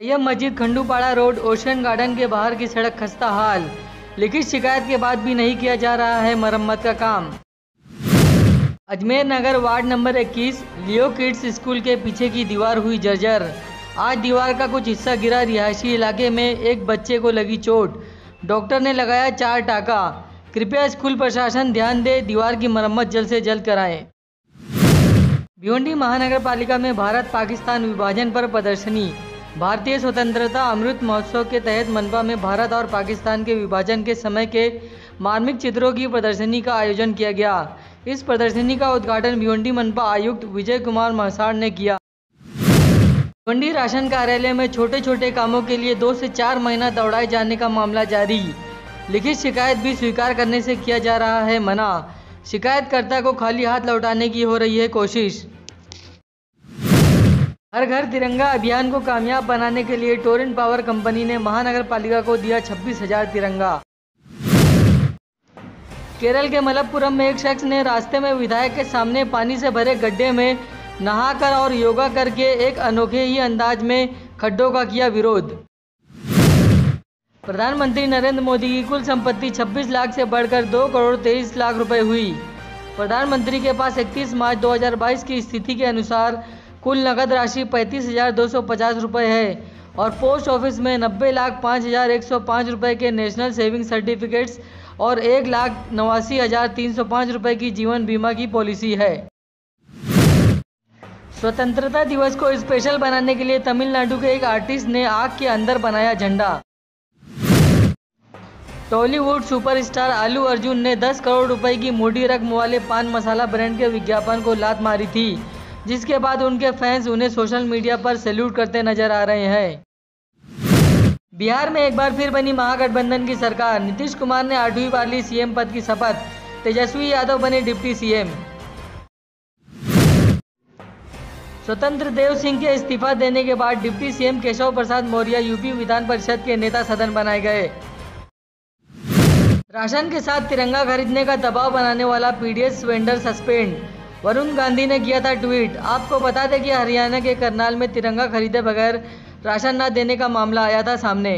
तैयब मस्जिद खंडूपाड़ा road, ocean garden के बाहर की सड़क खस्ता हाल। लिखित शिकायत के बाद भी नहीं किया जा रहा है मरम्मत का काम। अजमेर नगर ward number 21 Leo kids school के पीछे की दीवार हुई जर्जर। आज दीवार का कुछ हिस्सा गिरा रिहायशी इलाके में, एक बच्चे को लगी चोट। डॉक्टर ने लगाया चार टाका। कृपया स्कूल प्रशासन ध्यान दे, दीवार की मरम्मत जल्द से जल्द कराएँ। भिवंडी महानगर पालिका में भारत पाकिस्तान विभाजन पर प्रदर्शनी। भारतीय स्वतंत्रता अमृत महोत्सव के तहत मनपा में भारत और पाकिस्तान के विभाजन के समय के मार्मिक चित्रों की प्रदर्शनी का आयोजन किया गया। इस प्रदर्शनी का उद्घाटन भिवंडी मनपा आयुक्त विजय कुमार महसार ने किया। भिवंडी राशन कार्यालय में छोटे छोटे कामों के लिए दो से चार महीना दौड़ाए जाने का मामला जारी। लिखित शिकायत भी स्वीकार करने से किया जा रहा है मना। शिकायतकर्ता को खाली हाथ लौटाने की हो रही है कोशिश। हर घर तिरंगा अभियान को कामयाब बनाने के लिए टोरेंट पावर कंपनी ने महानगर पालिका को दिया छब्बीस हज़ार तिरंगा। केरल के मलप्पुरम में एक शख्स ने रास्ते में विधायक के सामने पानी से भरे गड्ढे में नहाकर और योगा करके एक अनोखे ही अंदाज में खड्डों का किया विरोध। प्रधानमंत्री नरेंद्र मोदी की कुल संपत्ति 26 लाख से बढ़कर 2 करोड़ 23 लाख रुपए हुई। प्रधानमंत्री के पास 31 मार्च 2022 की स्थिति के अनुसार कुल नकद राशि पैंतीस हज़ार दो सौ पचास रुपये है और पोस्ट ऑफ़िस में नब्बे लाख पाँच हज़ार एक सौ पाँच रुपये के नेशनल सेविंग सर्टिफिकेट्स और एक लाख नवासी हज़ार तीन सौ पाँच रुपये की जीवन बीमा की पॉलिसी है। स्वतंत्रता दिवस को स्पेशल बनाने के लिए तमिलनाडु के एक आर्टिस्ट ने आग के अंदर बनाया झंडा। टॉलीवुड सुपरस्टार आलू अर्जुन ने 10 करोड़ रुपए की मोटी रकम वाले पान मसाला ब्रांड के विज्ञापन को लात मारी थी। जिसके बाद उनके फैंस उन्हें सोशल मीडिया पर सैल्यूट करते नज़र आ रहे हैं। बिहार में एक बार फिर बनी महागठबंधन की सरकार। नीतीश कुमार ने आठवीं बार ली सीएम पद की शपथ। तेजस्वी यादव बने डिप्टी सीएम स्वतंत्र देव सिंह के इस्तीफा देने के बाद deputy CM Keshav Prasad Maurya UP Vidhan Parishad के नेता सदन बनाए गए। राशन के साथ तिरंगा खरीदने का दबाव बनाने वाला PDS vendor suspend Varun Gandhi ने किया था ट्वीट। आपको बता दें कि हरियाणा के करनाल में तिरंगा खरीदे बगैर राशन न देने का मामला आया था सामने।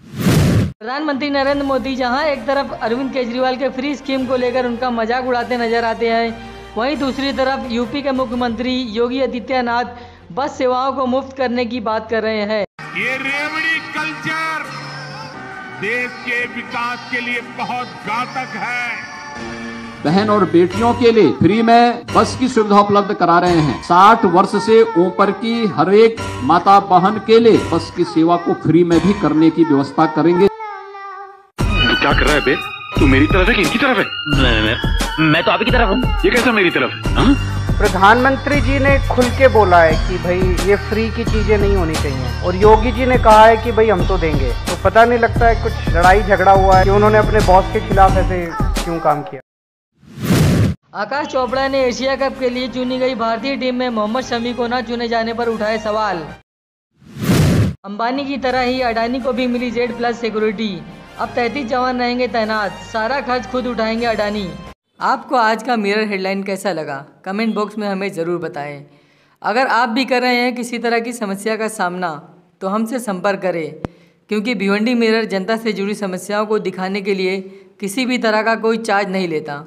प्रधानमंत्री नरेंद्र मोदी जहाँ एक तरफ़ अरविंद केजरीवाल के फ्री स्कीम को लेकर उनका मज़ाक उड़ाते नज़र आते हैं, वहीं दूसरी तरफ़ यूपी के मुख्यमंत्री योगी आदित्यनाथ बस सेवाओं को मुफ़्त करने की बात कर रहे हैं। ये रेवड़ी कल्चर देश के विकास के लिए बहुत घातक है। बहन और बेटियों के लिए फ्री में बस की सुविधा उपलब्ध करा रहे हैं। 60 वर्ष से ऊपर की हर एक माता बहन के लिए बस की सेवा को फ्री में भी करने की व्यवस्था करेंगे। क्या कर रहा है बे? तू मेरी तरफ़ है कि इनकी तरफ़ है? मैं, मैं, मैं तो आपकी तरफ़ हूँ। ये कैसा मेरी तरफ़ है? हाँ? प्रधानमंत्री जी ने खुल के बोला है कि भाई ये फ्री की चीज़ें नहीं होनी चाहिए। और योगी जी ने कहा है कि भाई हम तो देंगे। तो पता नहीं लगता है कुछ लड़ाई झगड़ा हुआ है कि उन्होंने अपने बॉस के खिलाफ ऐसे क्यों काम किया। आकाश चोपड़ा ने एशिया कप के लिए चुनी गई भारतीय टीम में मोहम्मद शमी को न चुने जाने पर उठाए सवाल। अंबानी की तरह ही अडानी को भी मिली जेड प्लस सिक्योरिटी। अब तैतीस जवान रहेंगे तैनात, सारा खर्च खुद उठाएँगे अडानी। आपको आज का मिरर हेडलाइन कैसा लगा? कमेंट बॉक्स में हमें ज़रूर बताएँ। अगर आप भी कर रहे हैं किसी तरह की समस्या का सामना तो हमसे संपर्क करें, क्योंकि भिवंडी मिरर जनता से जुड़ी समस्याओं को दिखाने के लिए किसी भी तरह का कोई चार्ज नहीं लेता।